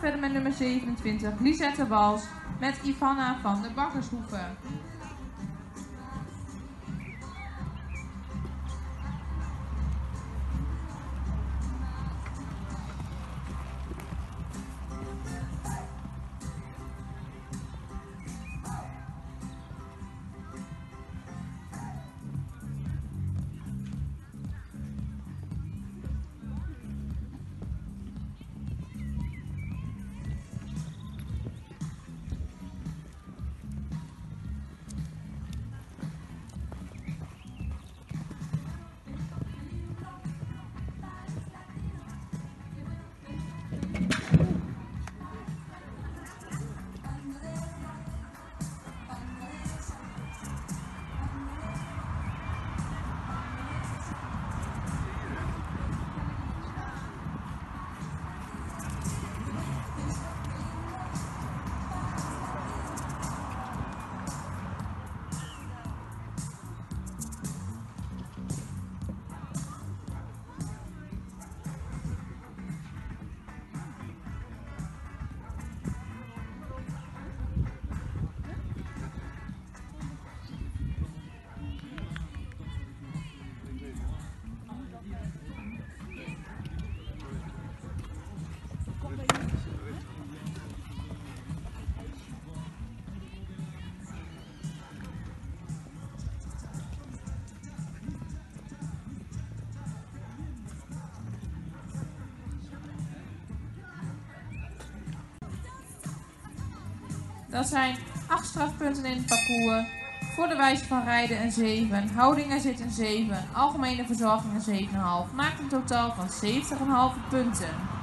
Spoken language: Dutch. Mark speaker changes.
Speaker 1: Verder met nummer 27, Lisette Wals met Ivana van de Bakkershoeve. Dat zijn 8 strafpunten in het parcours. Voor de wijze van rijden een 7, houdingen zit een 7, algemene verzorging een 7,5. Maakt een totaal van 70,5 punten.